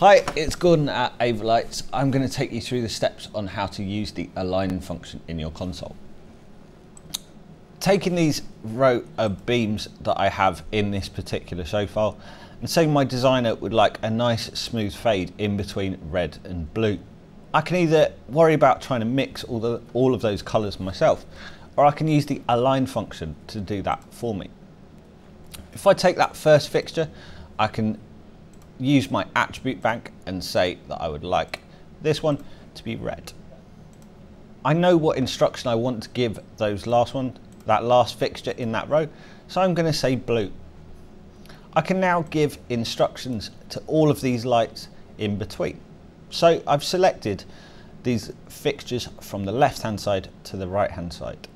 Hi, it's Gordon at Avolites. I'm going to take you through the steps on how to use the align function in your console. Taking these row of beams that I have in this particular show file and saying my designer would like a nice smooth fade in between red and blue. I can either worry about trying to mix all, the, all of those colours myself or I can use the align function to do that for me. If I take that first fixture, I can use my attribute bank and say that I would like this one to be red. I know what instruction I want to give those last one, that last fixture in that row, so I'm going to say blue. I can now give instructions to all of these lights in between. So I've selected these fixtures from the left hand side to the right hand side.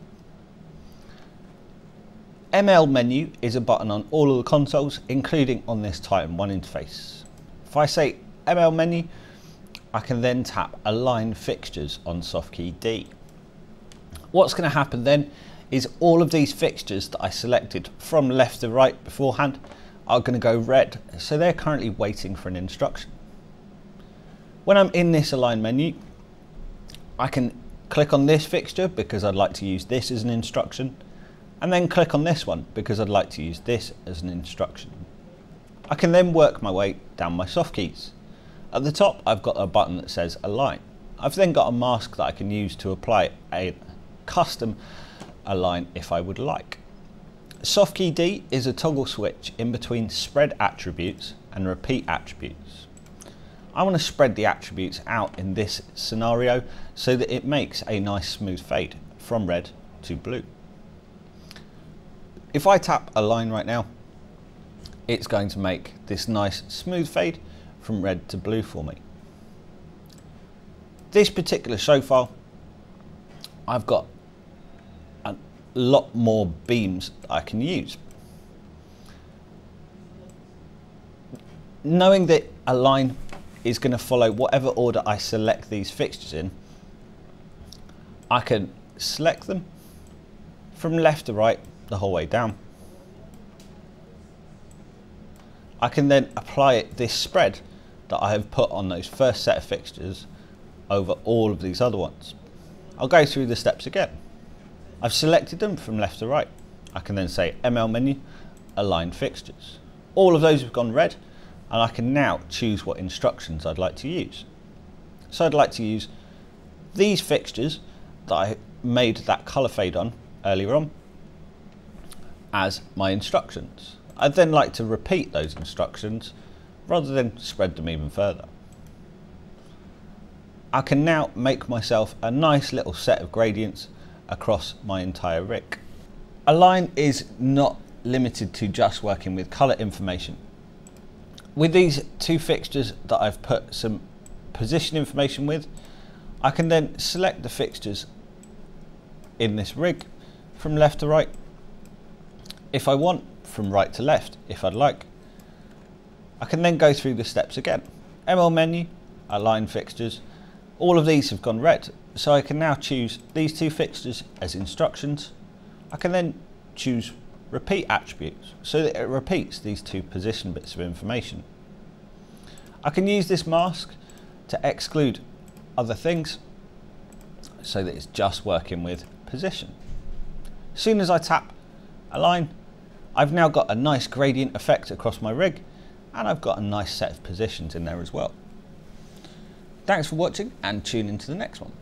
ML menu is a button on all of the consoles, including on this Titan 1 interface. If I say ML menu, I can then tap Align Fixtures on soft key D. What's going to happen then is all of these fixtures that I selected from left to right beforehand are going to go red, so they're currently waiting for an instruction. When I'm in this Align menu, I can click on this fixture because I'd like to use this as an instruction and then click on this one because I'd like to use this as an instruction. I can then work my way down my soft keys. At the top I've got a button that says align. I've then got a mask that I can use to apply a custom align if I would like. Soft key D is a toggle switch in between spread attributes and repeat attributes. I want to spread the attributes out in this scenario so that it makes a nice smooth fade from red to blue. If I tap align right now, it's going to make this nice smooth fade from red to blue for me. This particular show file, I've got a lot more beams I can use. Knowing that align is going to follow whatever order I select these fixtures in, I can select them from left to right the whole way down. I can then apply this spread that I have put on those first set of fixtures over all of these other ones. I'll go through the steps again. I've selected them from left to right. I can then say ML menu, align fixtures. All of those have gone red and I can now choose what instructions I'd like to use. So I'd like to use these fixtures that I made that colour fade on earlier on as my instructions. I'd then like to repeat those instructions rather than spread them even further. I can now make myself a nice little set of gradients across my entire rig. Align is not limited to just working with colour information. With these two fixtures that I've put some position information with, I can then select the fixtures in this rig from left to right if I want from right to left if I'd like. I can then go through the steps again. ML menu, align fixtures. All of these have gone red, so I can now choose these two fixtures as instructions. I can then choose repeat attributes so that it repeats these two position bits of information. I can use this mask to exclude other things so that it's just working with position. As soon as I tap align, I've now got a nice gradient effect across my rig and I've got a nice set of positions in there as well. Thanks for watching and tune into the next one.